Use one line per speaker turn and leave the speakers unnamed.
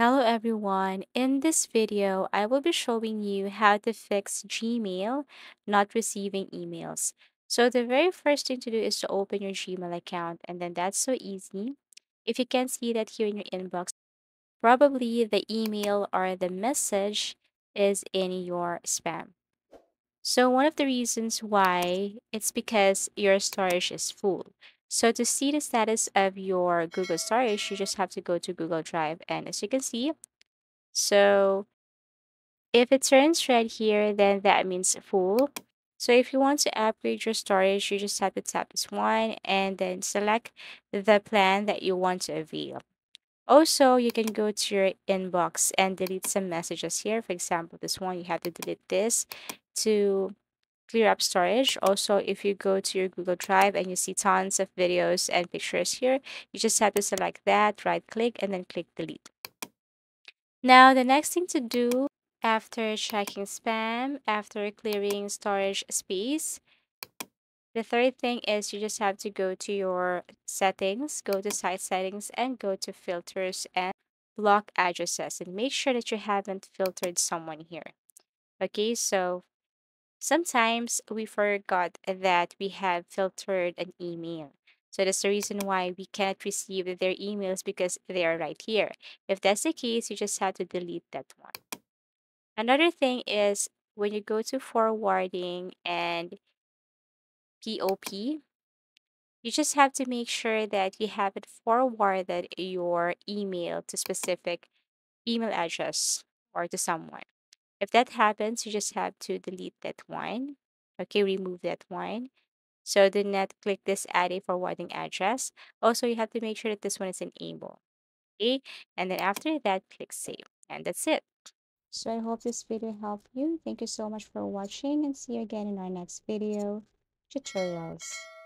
Hello everyone. In this video, I will be showing you how to fix Gmail not receiving emails. So the very first thing to do is to open your Gmail account and then that's so easy. If you can see that here in your inbox, probably the email or the message is in your spam. So one of the reasons why it's because your storage is full. So to see the status of your Google storage, you just have to go to Google Drive and as you can see, so if it turns red here, then that means full. So if you want to upgrade your storage, you just have to tap this one and then select the plan that you want to avail. Also, you can go to your inbox and delete some messages here. For example, this one, you have to delete this to clear up storage. Also, if you go to your Google Drive and you see tons of videos and pictures here, you just have to select that, right click, and then click delete. Now, the next thing to do after checking spam, after clearing storage space, the third thing is you just have to go to your settings, go to site settings, and go to filters and block addresses and make sure that you haven't filtered someone here. Okay, so sometimes we forgot that we have filtered an email. So that's the reason why we cannot receive their emails because they are right here. If that's the case, you just have to delete that one. Another thing is when you go to forwarding and POP, you just have to make sure that you haven't forwarded your email to specific email address or to someone. If that happens, you just have to delete that one. Okay, remove that one. So do not click this add a forwarding address. Also, you have to make sure that this one is enabled. Okay, and then after that, click save. And that's it. So I hope this video helped you. Thank you so much for watching and see you again in our next video tutorials.